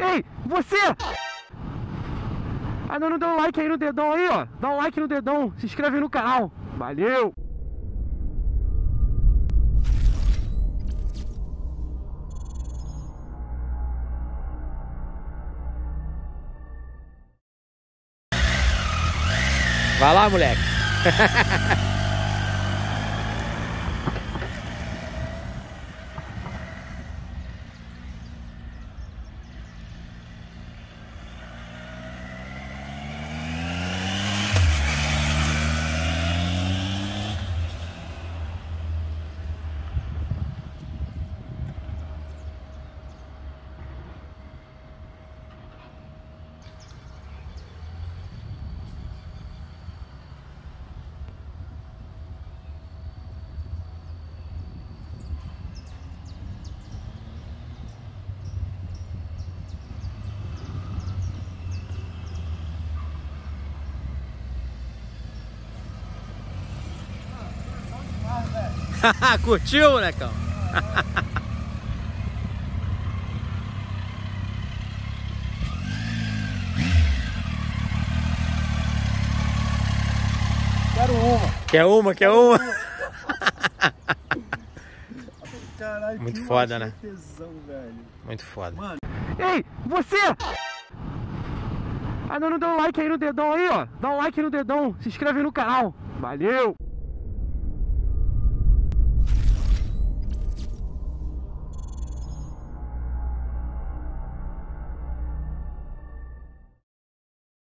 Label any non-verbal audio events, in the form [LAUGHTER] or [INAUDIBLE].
Ei, você! Ah, não, deu um like aí no dedão aí, ó. Dá um like no dedão, se inscreve no canal. Valeu! Vai lá, moleque. [LAUGHS] [LAUGHS] Curtiu, molecão? Quero uma. Quer uma? Quer uma? Caralho, Muito foda, né? tesão, velho. Muito foda. Mano. Ei, você! Ah, não, não deu um like aí no dedão aí, ó. Dá um like no dedão, se inscreve no canal. Valeu!